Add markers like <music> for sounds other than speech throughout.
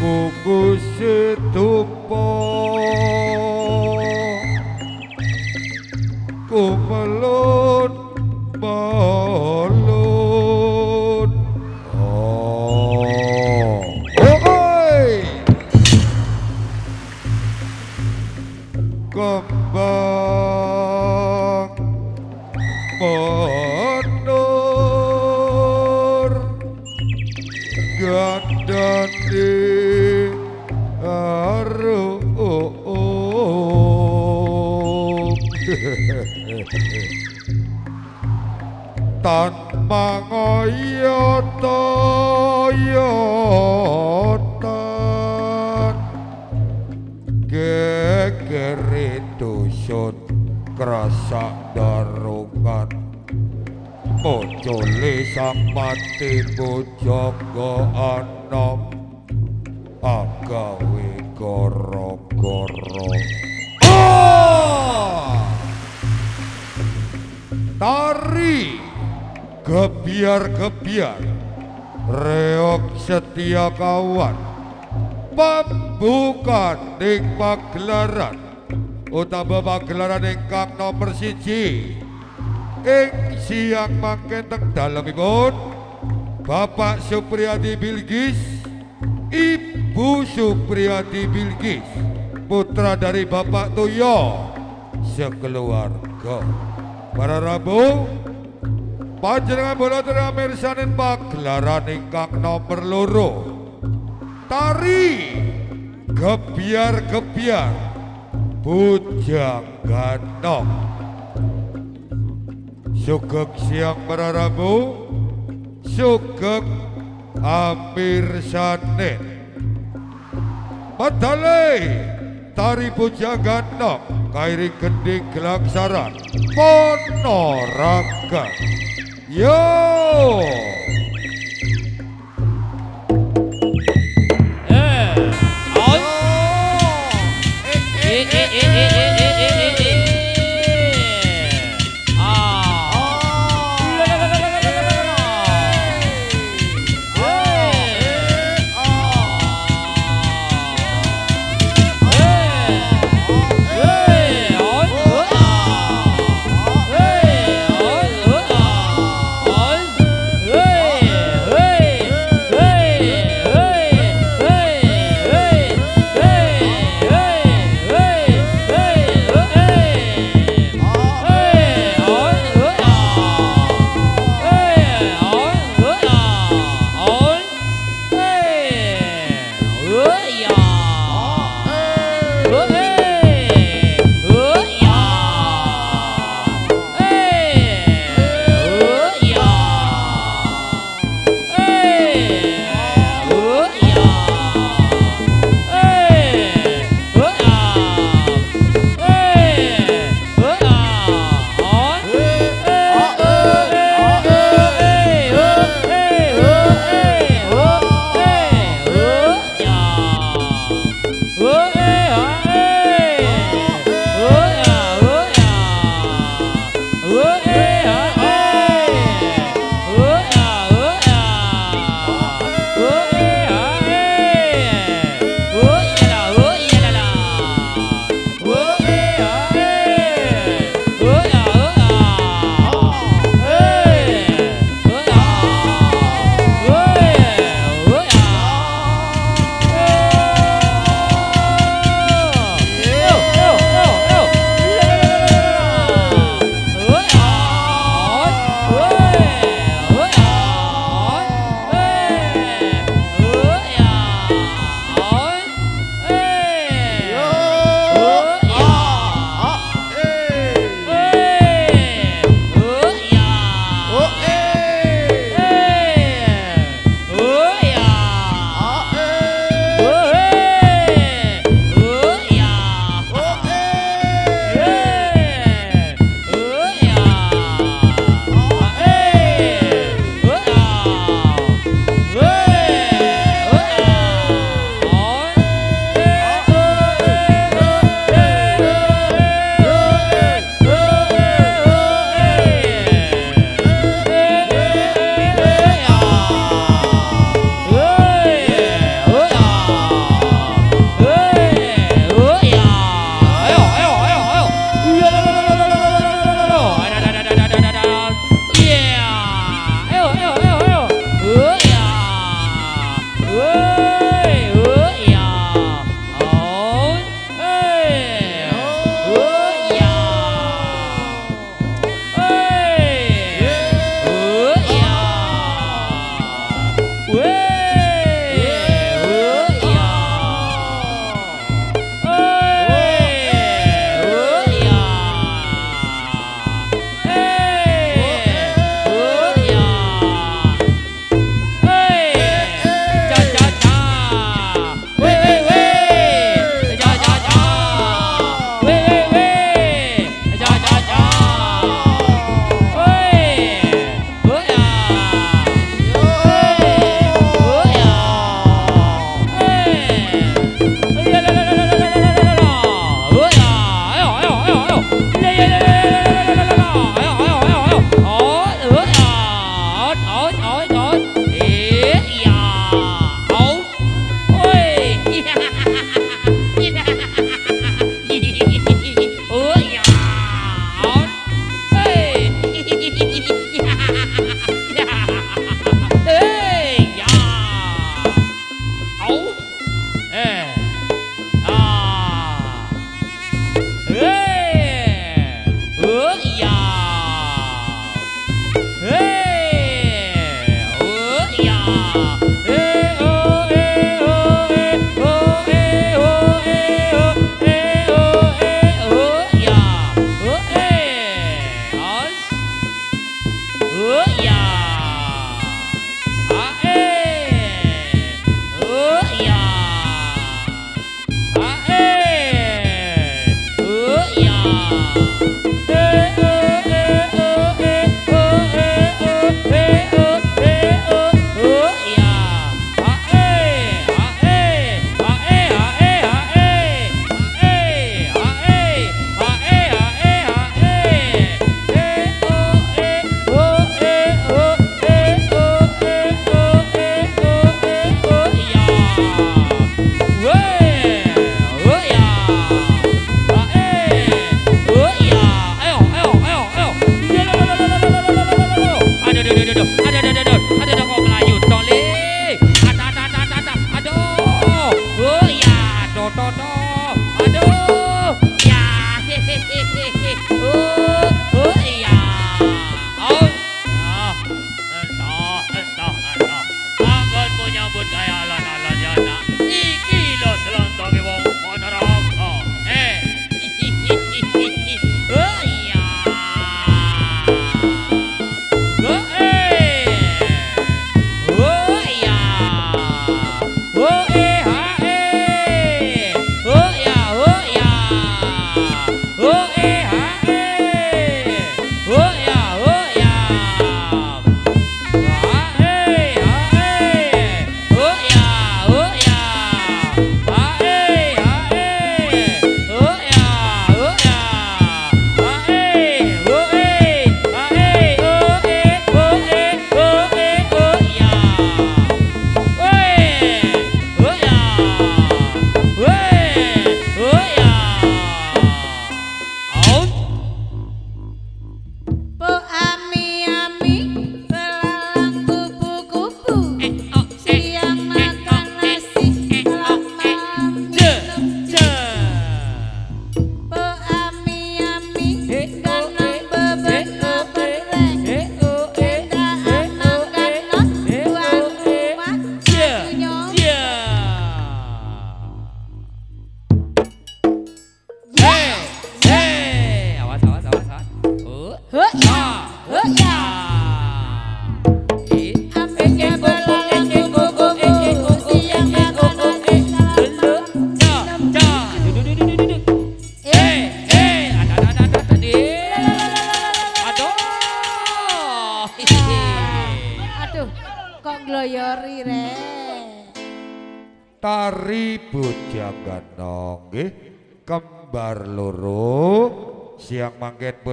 Kukus tupuk Mojole samati bojogo anom. Agawe goro-goro. Ah! Tari! Gebiar-gebiar. Reok setia kawan. Pembukaan ing pagelaran. Utama pagelaran ingkang nomor siji. Ing siang mangke teng dalemipun Bapak Supriyadi Bilgis Ibu Supriyadi Bilgis putra dari Bapak Toyo sekeluarga. Para Rabu panjenengan bola mirsanin pagelaran ingkang nomor loro. Tari gebiar-gebiar bujang ganong sugeng siang para Rabu sugeng amir sanin padale tari bujang ganong kairi gending gelangsaran ponorogo yo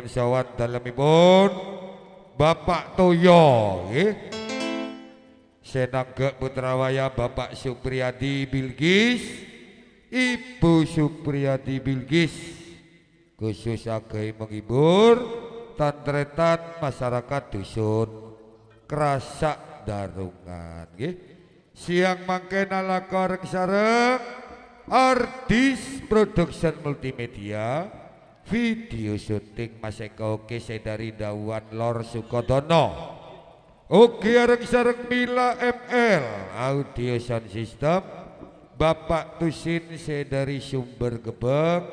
pun sawan dalemipun. Bapak Toyo nggih. Senangge Putrawaya Bapak Supriyadi Bilgis Ibu Supriyadi Bilgis khusus agai menghibur tantretan masyarakat dusun kerasak darungan nggih. Siang mangke nalaka reng sareng artis production multimedia video syuting Mas Eko Kese dari Dawan Lor Sukodono. Oke areng sareng Mila ML audio sound system. Bapak Tusin dari sumber gebeng.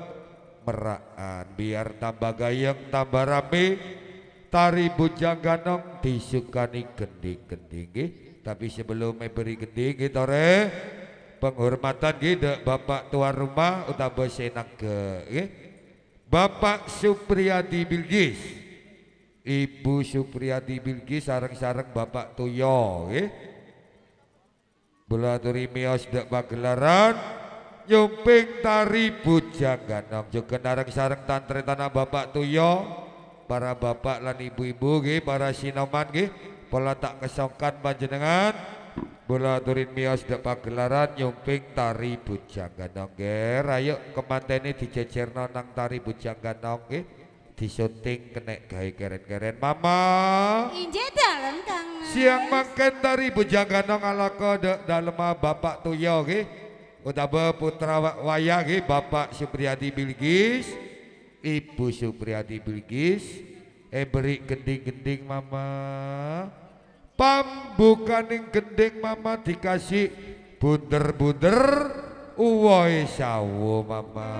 Meraan biar tambah gayeng tambah rame. Tari bujang ganong disukani gending-gending tapi sebelum beri gending gitu re penghormatan gitu Bapak tuan rumah utawa senang ke. Bapak Supriyadi Bilgis Ibu Supriyadi Bilgis sareng-sareng Bapak Tuyo nggih. Belaturi mios dak pagelaran nyumping tari bujang ganong juga nareng sareng tantri tanah Bapak Tuyo para bapak lan ibu-ibu para sinoman pola tak kesongkan panjenengan bola turin mios dak pagelaran nyumping tari bujang ganong nggih ayo kemantene dijejerno nang tari bujang ganong nggih disunting kenek gawe keren-keren. Mama! Inje dalem Kang. siang mangken tari bujang ganong alaka dak dalem bapak tuyo nggih. Utawa putra wa- wayah nggih bapak Supriyadi Bilgis Ibu Supriyadi Bilgis. Eh beri gending-gending mama pambukaning gending mama dikasih bunder-bunder. Uwoi sawo mama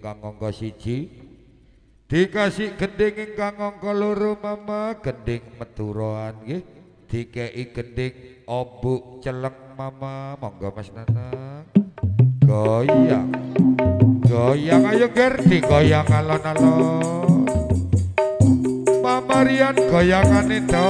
ingkang angka siji. Dikasih gending ingkang angka loro mama. Gending meturoan nggih. Dikei gending ombuk celeng mama. Monggo Mas Nanang. Goyang. Goyang. Ayo Gerdi goyang alon-alon. Mama Rian goyangan itu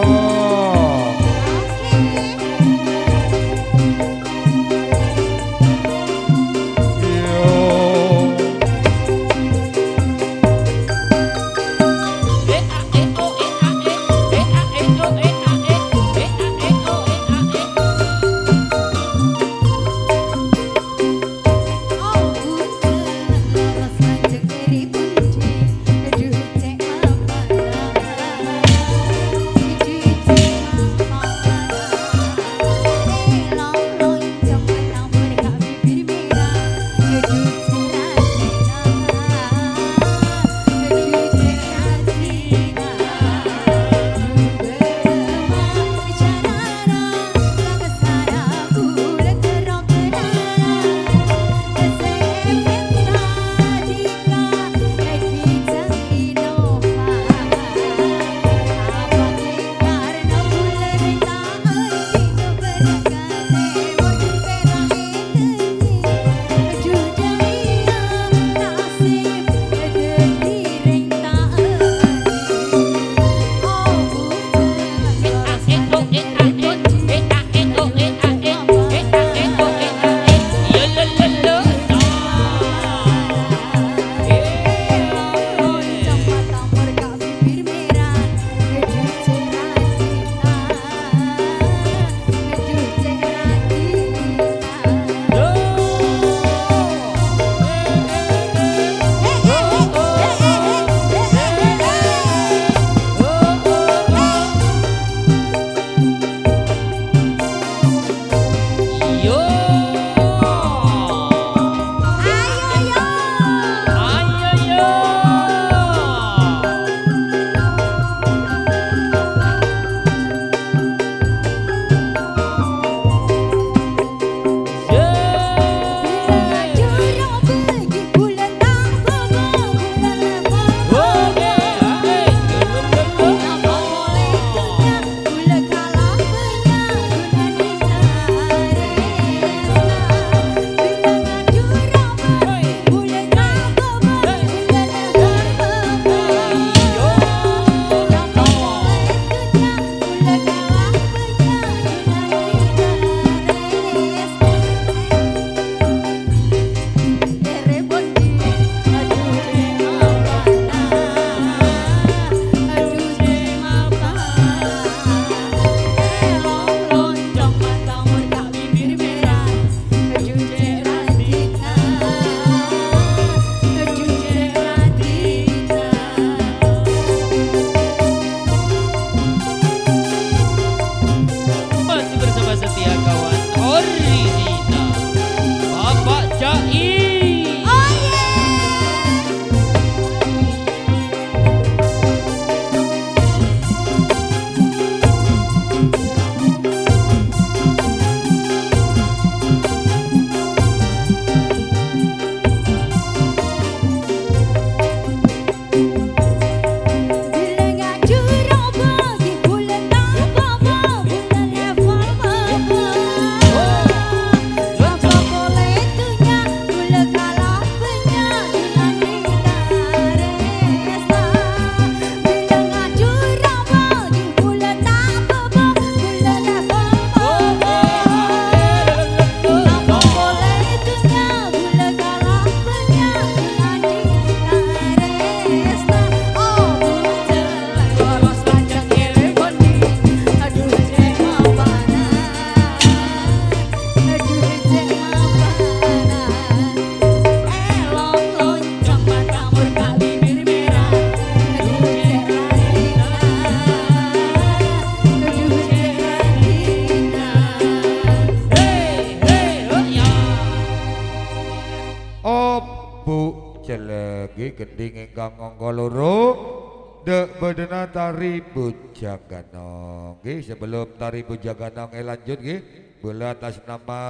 nggih sebelum tari bujagana nggih lanjut nggih bola atas nama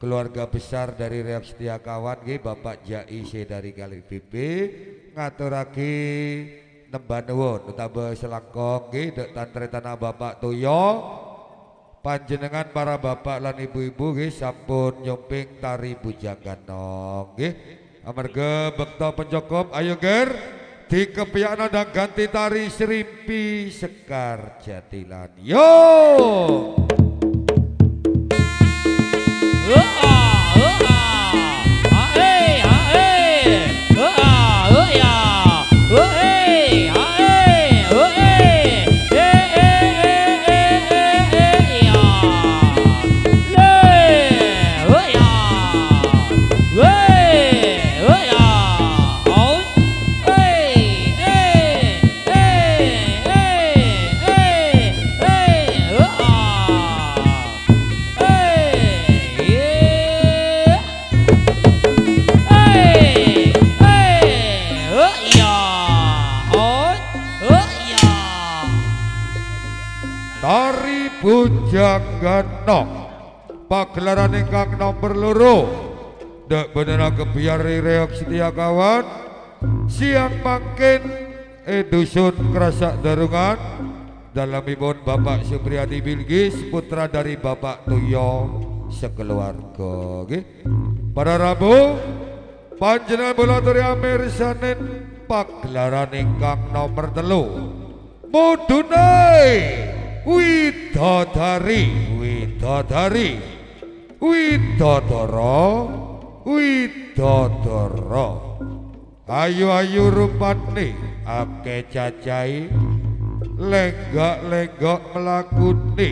keluarga besar dari Reok Setia Kawan nggih Bapak Jaise dari Kali BP ngaturake nembah nuwun utawa selangkong nggih dek tantre tanah Bapak Toyo panjenengan para bapak lan ibu-ibu nggih sampun nyomping tari bujagana nggih. Amarga bekta penjokom ayo ger dikepiyakna dan ganti tari serimpi sekar jatilan. Yo Bujagana pagelaran ingkang nomor loro. Dek bener kebiari reok setia kawan. Siang makin Edusun kerasak darungan. Dalam ibun Bapak Supriyadi Bilgis Putra dari Bapak Tuyo Sekeluarga. Okay? Pada Rabu Panjenengan bola turi Amir Sanin Pagelaran ingkang nomor telu. Mudunai widodari widodari widodoro widodoro ayu ayu rupane ake cacai lenggak lenggak mlakune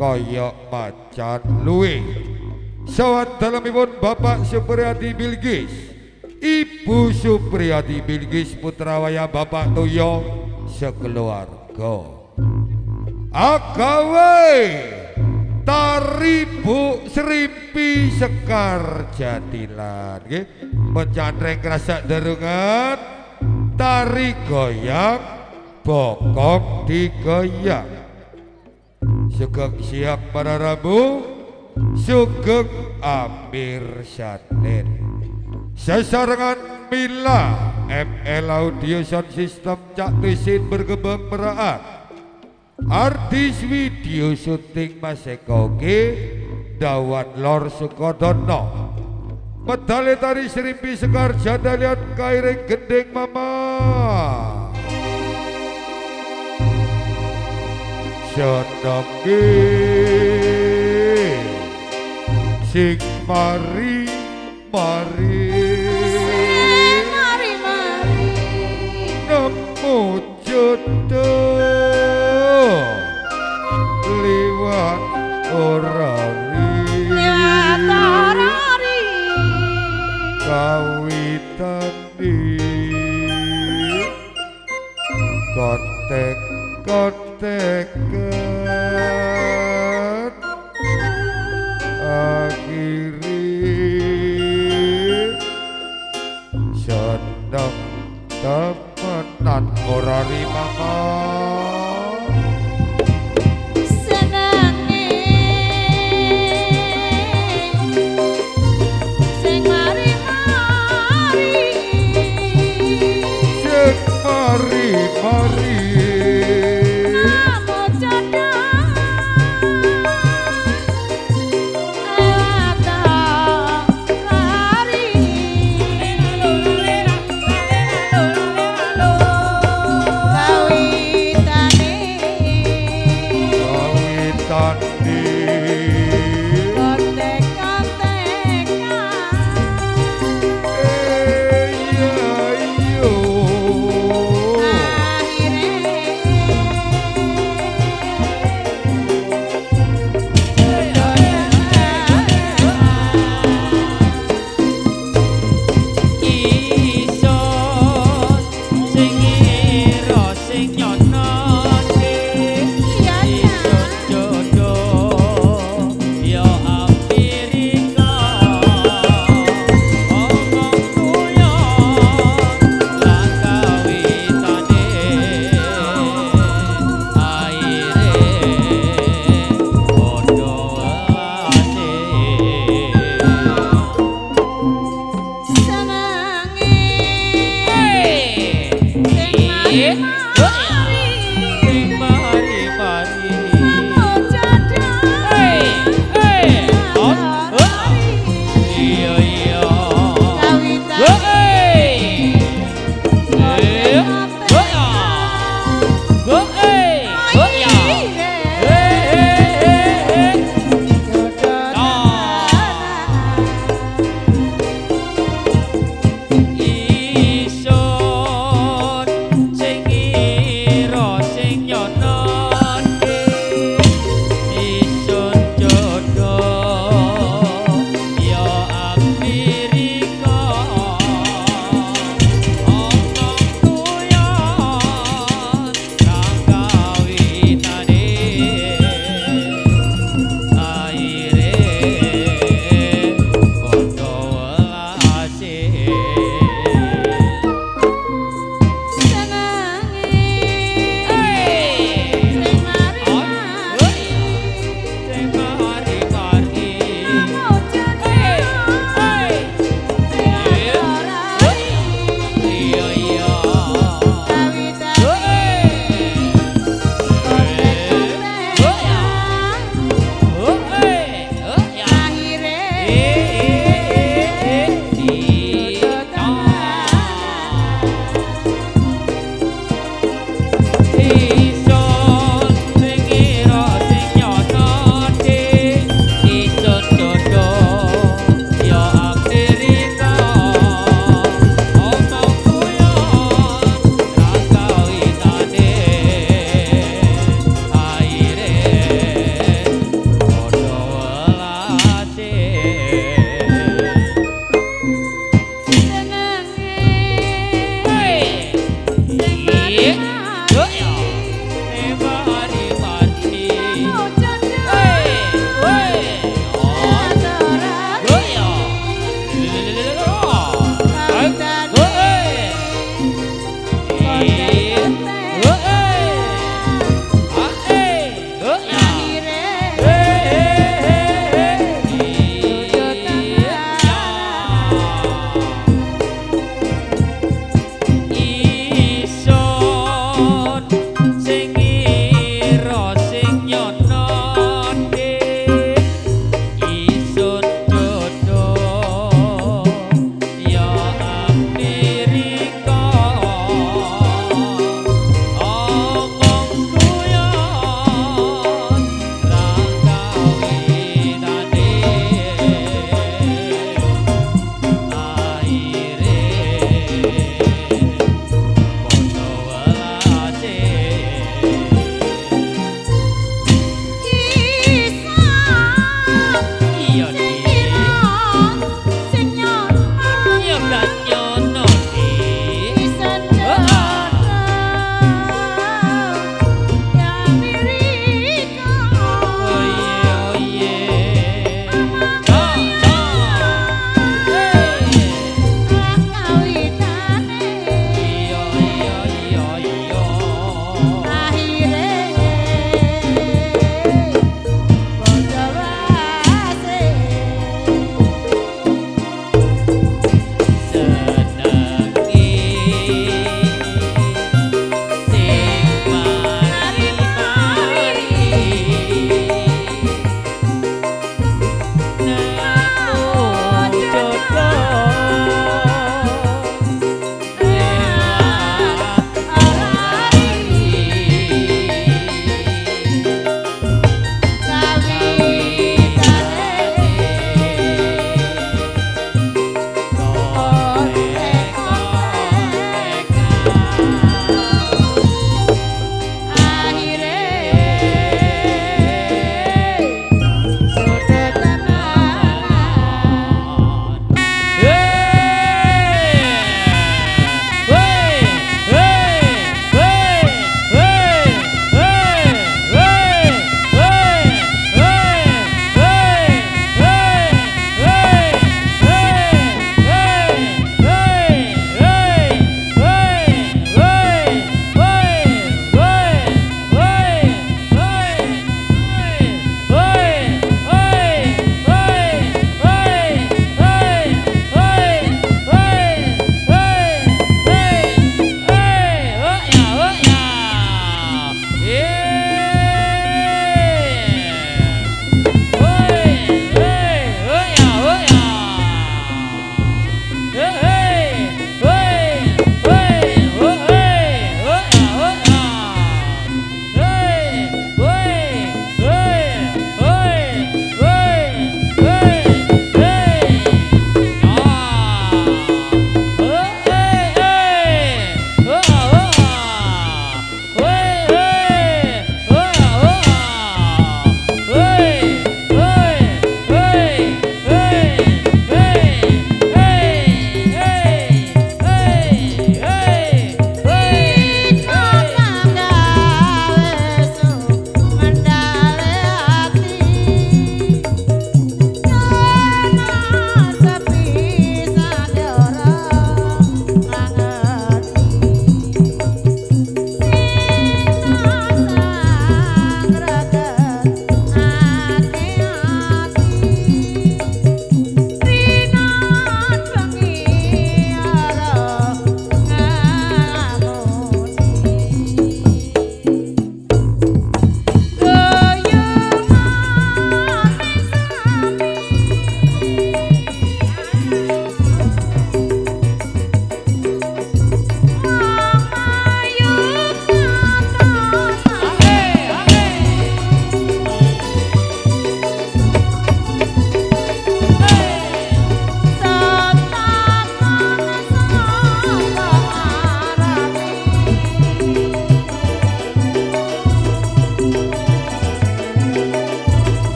kaya macan luwe. Sawat dalam bapak Supriyadi bilgis. Ibu supriyati bilgis putra waya bapak tuyo sekeluarga. Agawe Tari Bu Serimpi Sekar Jatilan. Nggih Mencandreng kerasak derungan. Tari goyang Bokong digoyang. Sugeng siang pada Rabu Sugeng Amir Sanin Sesarengan Mila ML Audio Sound System Cak Tusin berkembang meraat Artis video syuting Mas Eko G Dawan Lor Sukodono Medali tari serimpi sekar jadalian kairing gending mama. Senengke Sing mari mari. Mari mari. Nemu jodoh rari nyata rari kawitan di kotek kotek akhiri sedang dapatan orang rimakan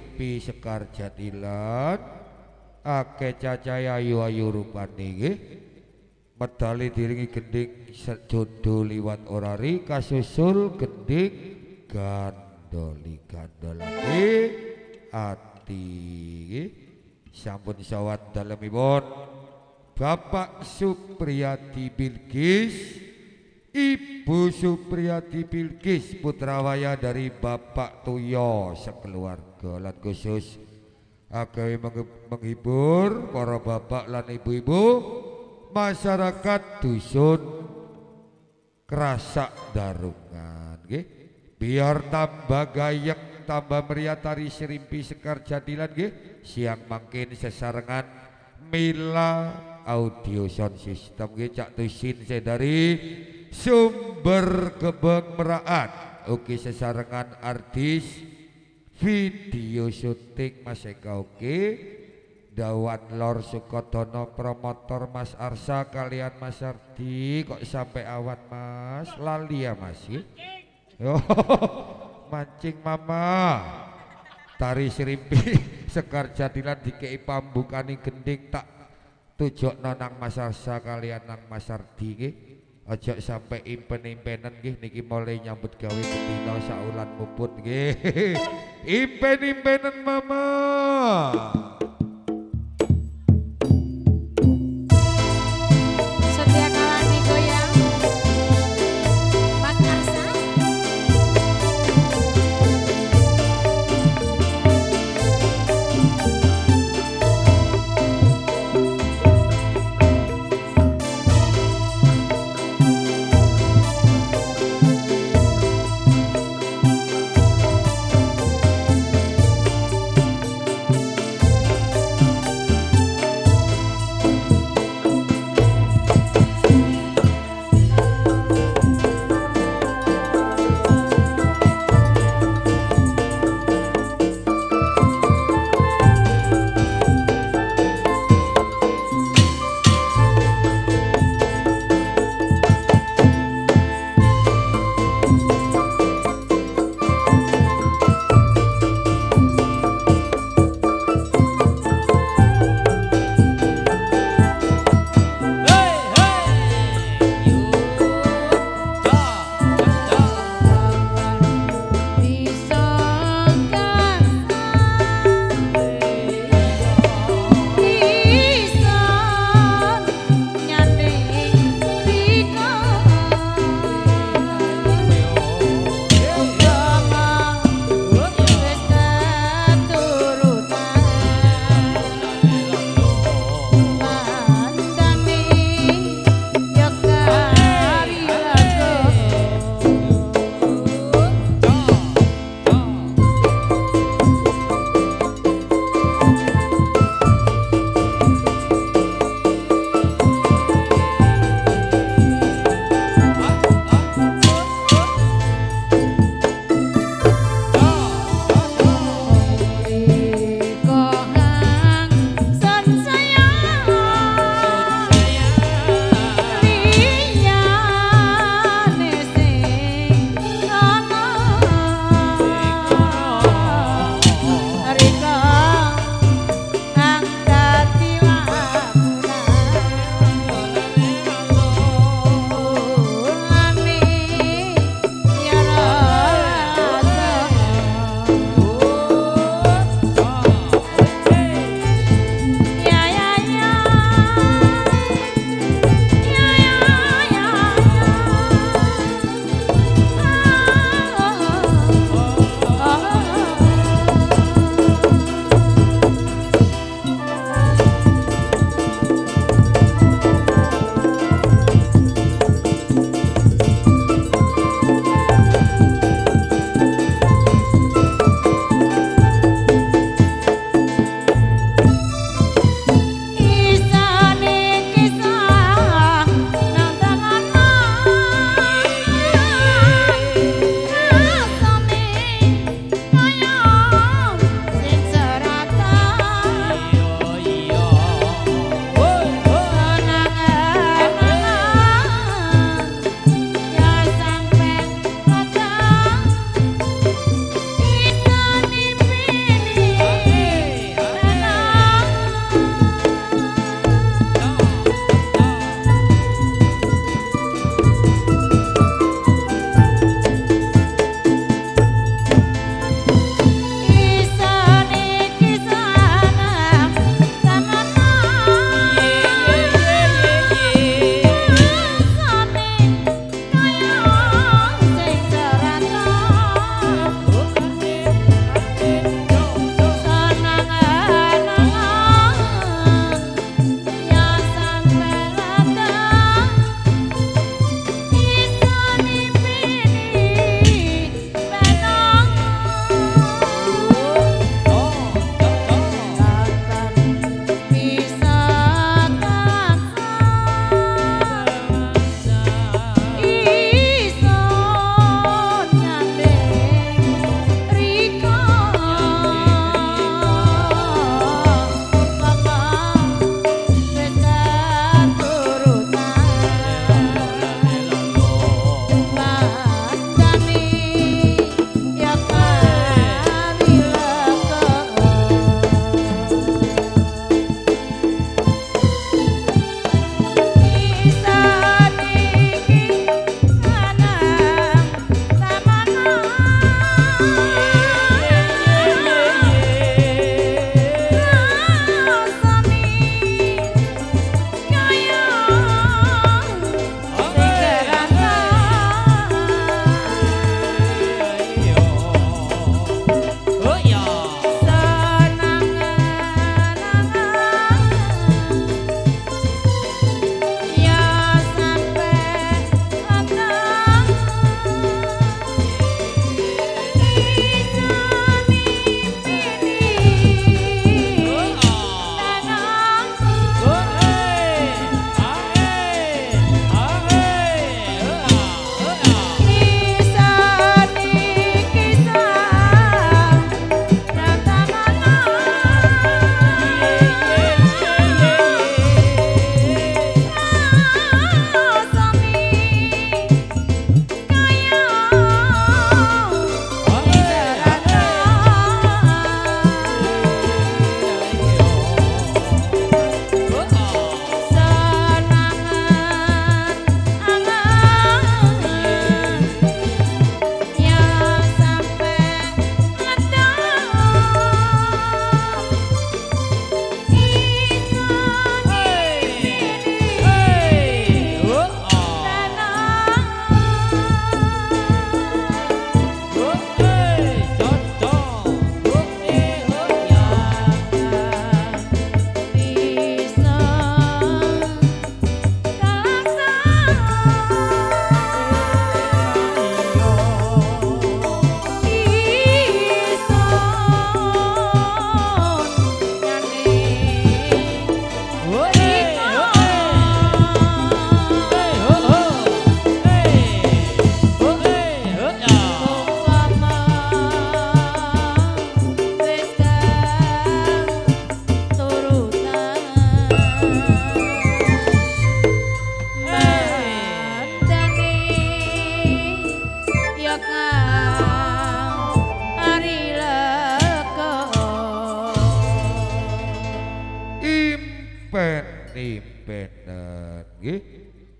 Srimpi Sekar Jatilan ake cacaya ayu ayu rupane nggih. Medali diringi gending sejodo liwat orari kasusul gending gandoli gandolake ati nggih. Sampun sawat dalemipun. Bapak Supriyati Bilkis Ibu Supriyati Bilkis putrawaya dari Bapak Tuyo sekeluarga lan khusus. Agawe menghibur para bapak lan ibu-ibu masyarakat dusun kerasak darungan biar tambah gayeng tambah meriah tari serimpi sekar jadilan nggih. Siang mangkin sesarengan mila audio sound system nggih. Cak tusin dari sumber gebeng meraat oke sesarengan artis video syuting Mas Eka oke Dawan Lor Sukodono promotor Mas Arsa kalian Mas Ardi kok sampai awan Mas? Lali ya Mas ya? <laughs> Mancing mama. Tari serimpi <laughs> sekar jadilan dikei pambukani gending tak tujuk nang Mas Arsa kalian nang Mas Ardi Ojo sampai impen-impenan nggih niki mulai nyambut gawe betina saulan muput nggih. <laughs> Impen-impenan mama.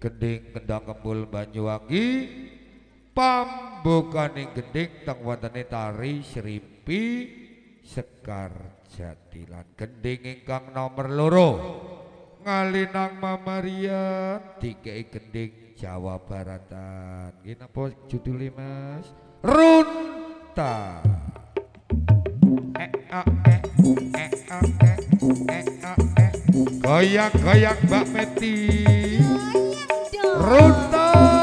Gending kendang kembul Banyuwangi pambukaning gending teng wontene tari Srimpi Sekar Jatilan. Gending ingkang nomor loro ngalinang Mamarian dikei gending Jawa Baratan. Nggih napa judule Mas? Runta. Eh, ah, eh, Runta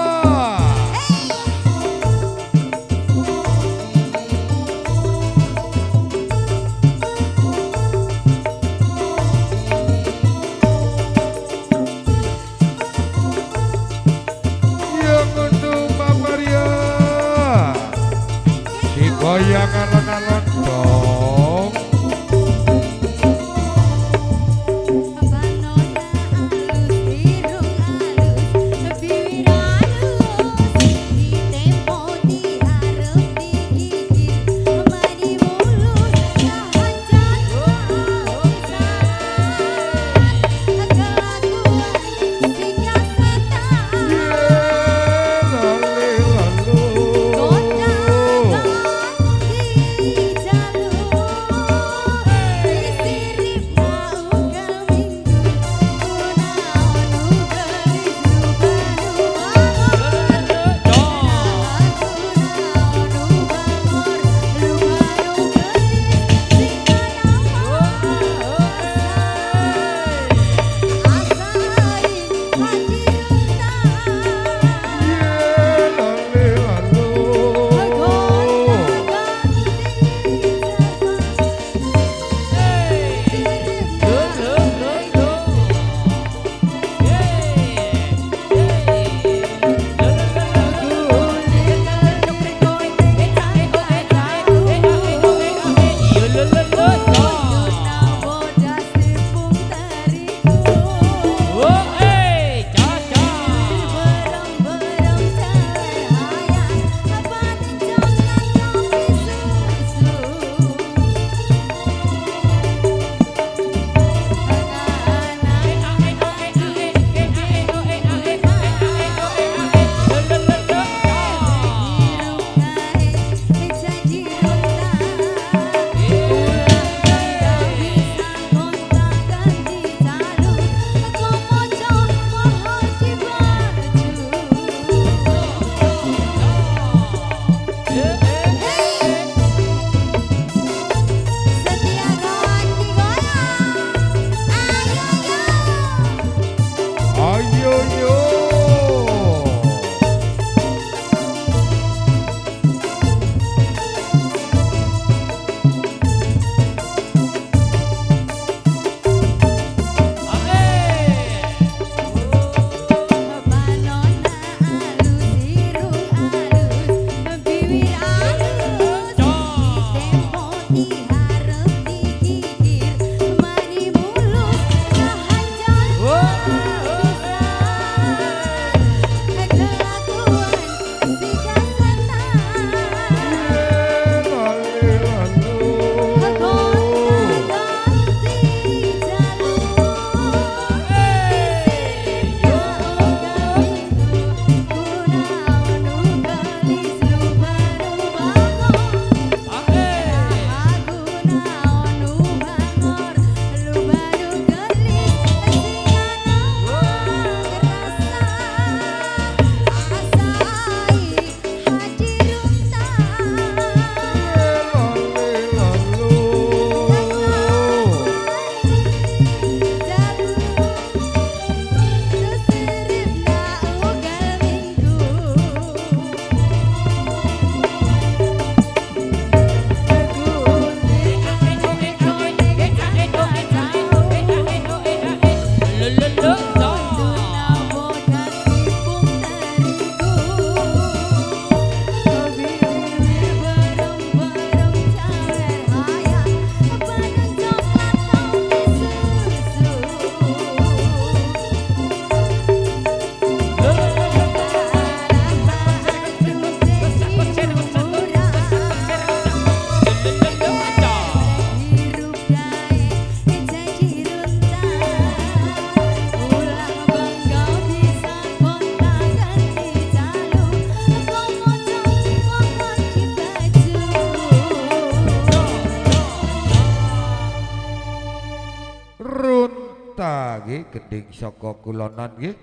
gending saka kulonan nggih.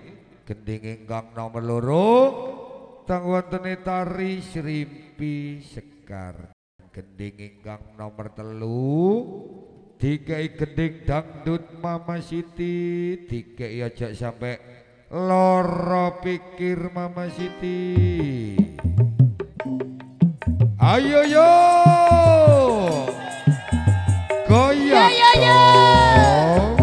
Gending ingkang nomor loro. Tang wontene tari Srimpi Sekar. Gending ingkang nomor telu. Dikai gending dangdut Mama Siti. Dikai aja sampai loro pikir Mama Siti. Ayo yo! Goyang Yo, yo, yo.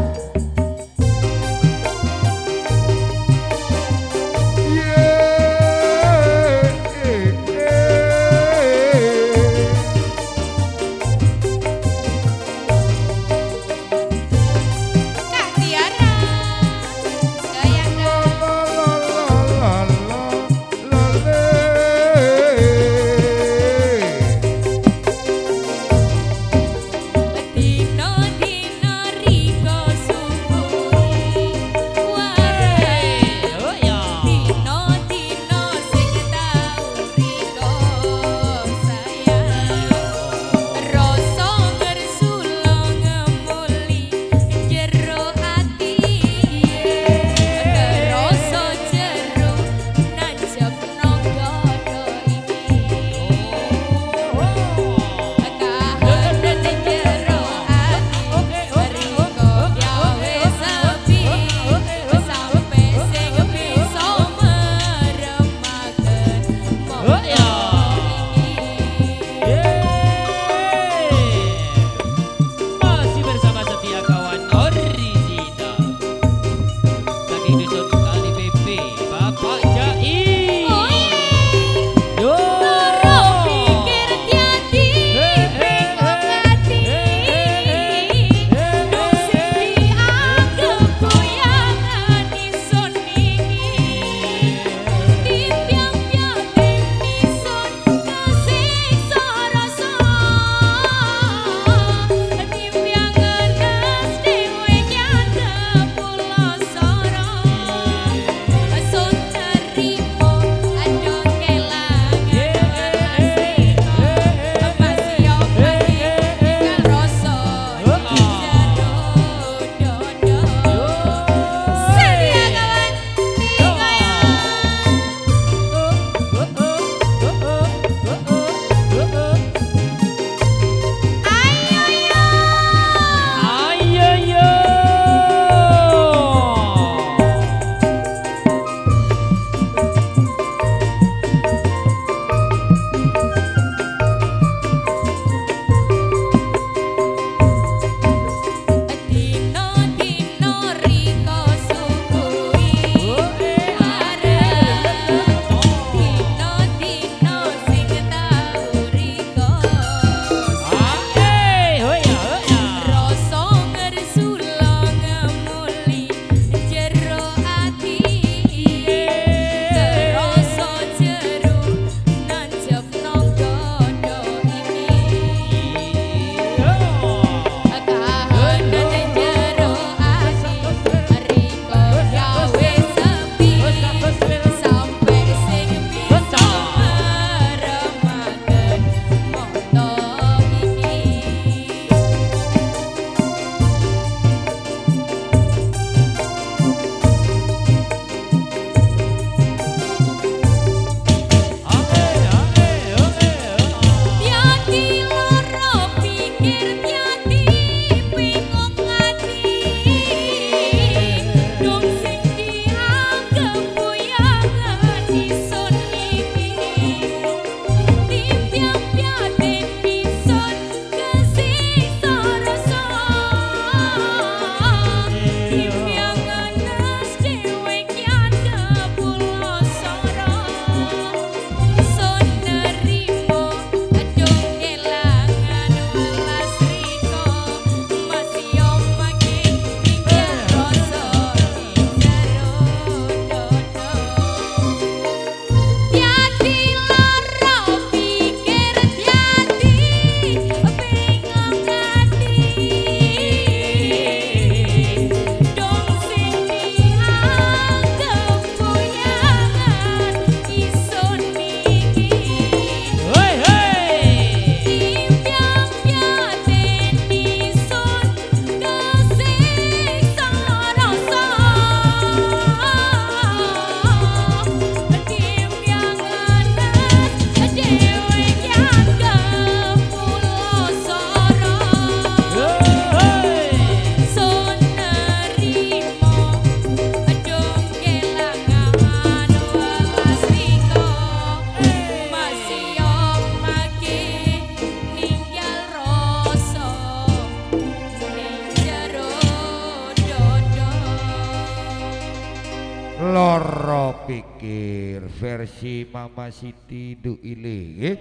Versi Mama Siti Duile nggih.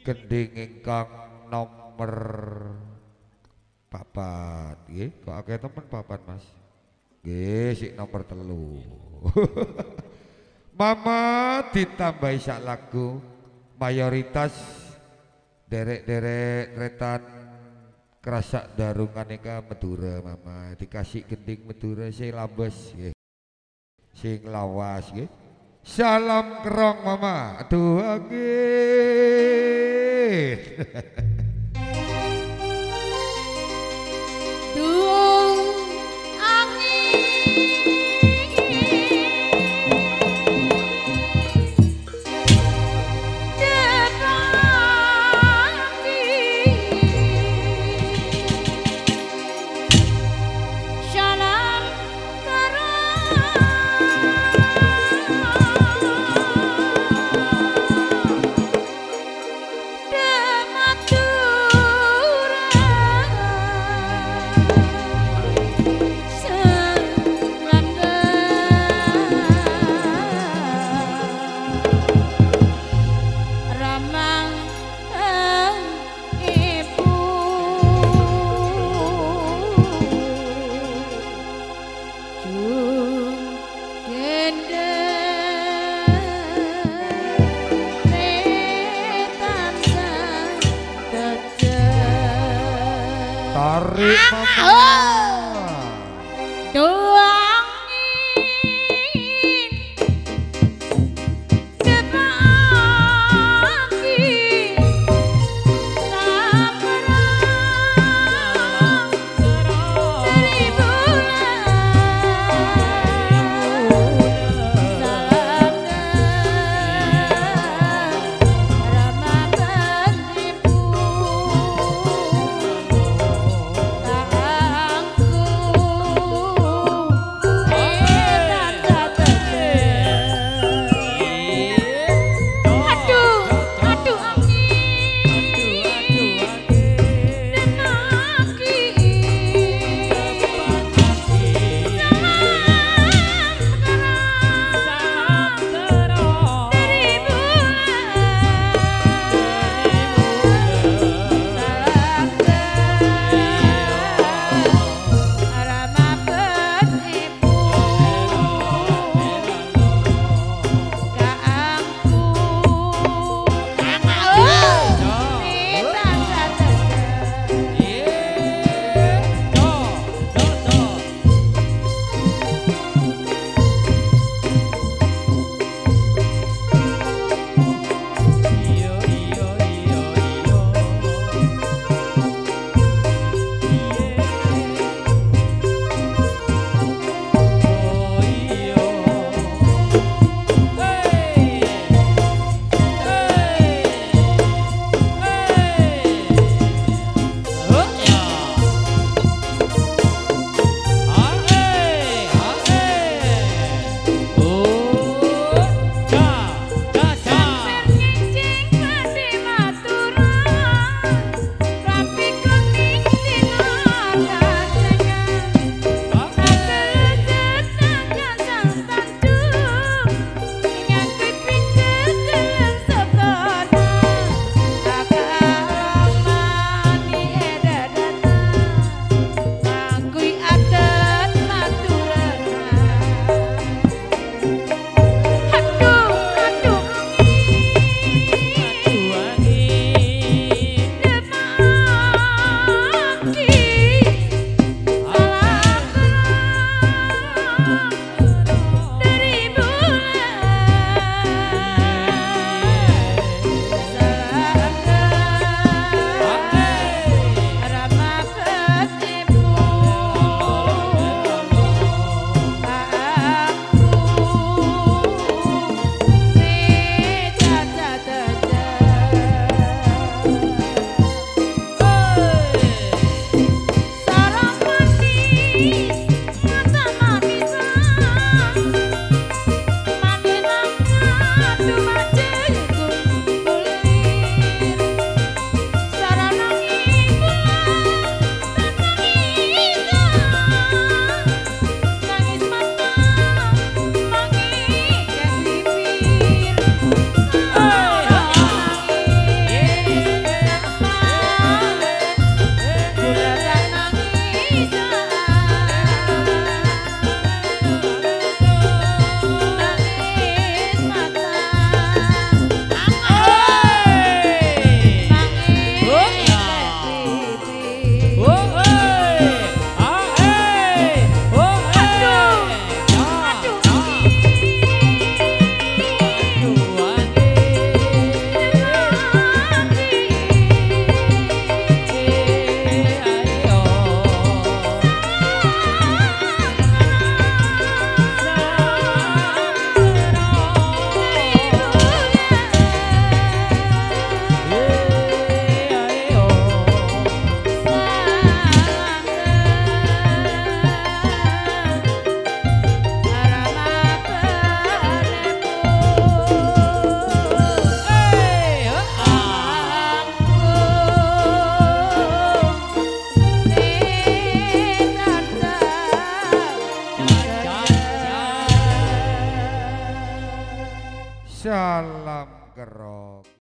Gending ingkang nomor papat nggih. Kok akeh temen papat Mas? Nggih, sik nomor telu. <laughs> Mama ditambahi sak lagu mayoritas derek-derek retan kerasak darungan eka Madura mama dikasih gending Madura sing lambes nggih. Sing lawas nggih. Salam kerong mama. Aduh nggih. Dung <laughs>